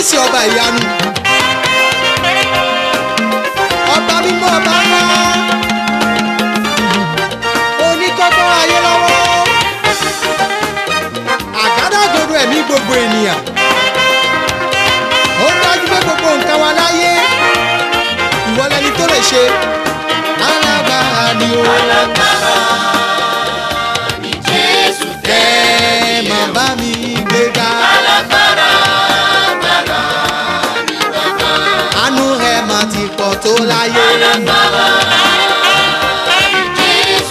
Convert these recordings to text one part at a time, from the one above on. oríṣi ọba ìyanu ọba mímọ́ ọba ńlá oníkọ́kọ́ ayé lọ́wọ́ àgádágodo ẹ̀mí gbogbo ènìyàn ó dájú pé gbogbo nǹkan wa láyé ìwọ tó lè ṣe. láyé.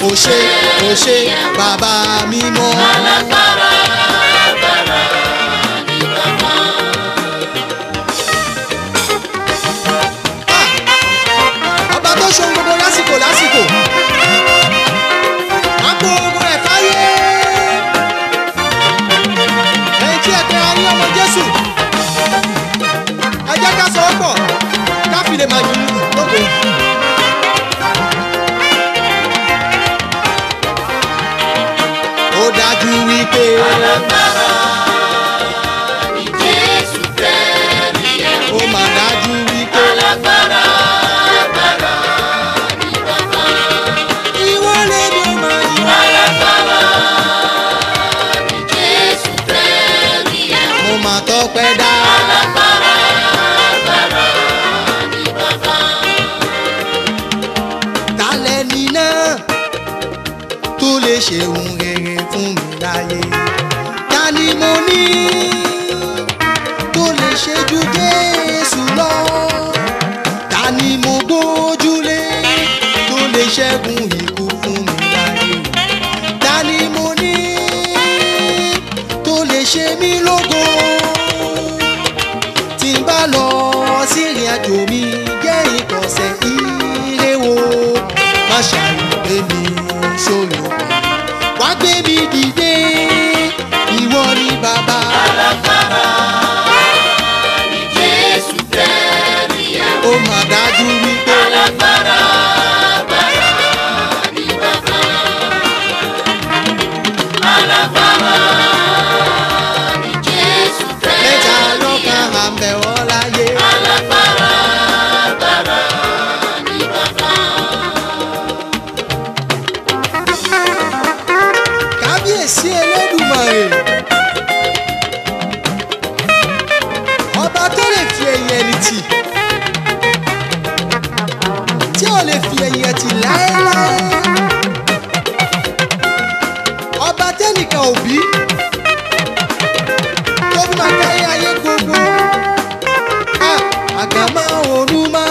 Ó ṣé ó ṣé bàbá mímọ́. Ọba ah, tó ṣohun alágbára ni jésù fẹ́ mi ẹ̀ ó mà dájú wípé alágbára alágbára ni bàbá ìwọ lè bí ó máa yọ alágbára ni jésù fẹ́ mi ẹ̀ mo mà tọ́pẹ́ dá alágbára. Talent, Nina tó lè ṣe ohun rere fún mi láyé ta ni mo ní tó lè ṣe ju Jésù lọ. ẹ̀yìn ẹni tì tí ò lè fi ẹ̀yìn ẹ̀ tì láéláé ọba tẹ́nìkan ò tó fi máa káyé ayé gbogbo àgàmá máa.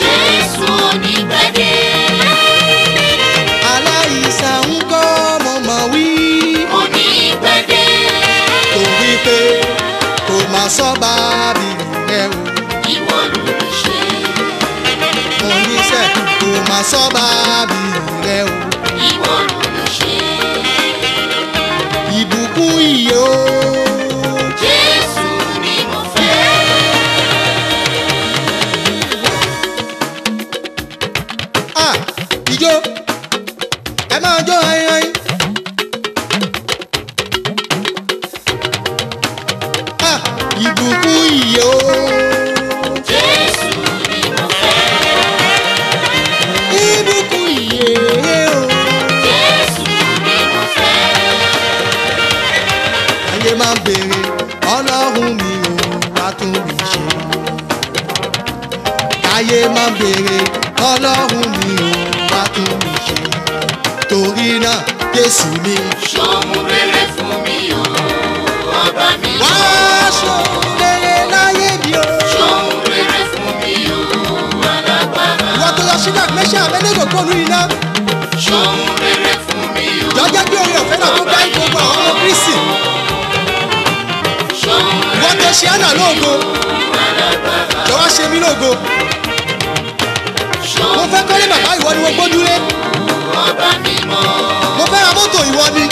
Jésù ò ní ní pẹ́ dé. tó wí sọ́ba bìrù rẹ o. káyé má béèrè ọlọ́run mi ò bá tó mi ṣe torí náà jésù mi. ṣòun rere fún mi o ọba mi o. wá ṣòun rere láyé mi o. ṣòun rere fún mi o alágbára. wọ́n tó lọ sínú àgbẹ̀ṣẹ́ àbẹ́lẹ́gò gbọ́nú iná. ṣòun rere fún mi o. jọjọ bí orin ọ̀fẹ́ náà tó dá ìgbòho àwọn ọmọ kristi. ṣòun rere fún mi o alágbára. wọ́n tó ṣe ánà lóògo. alágbára. jọ̀wọ́ ṣe mí lóògo mo fẹ́ kọ́lé bàbá ìwọ ni mo gbójúlé. mo fẹ́ ra mọ́tò ìwọ ni.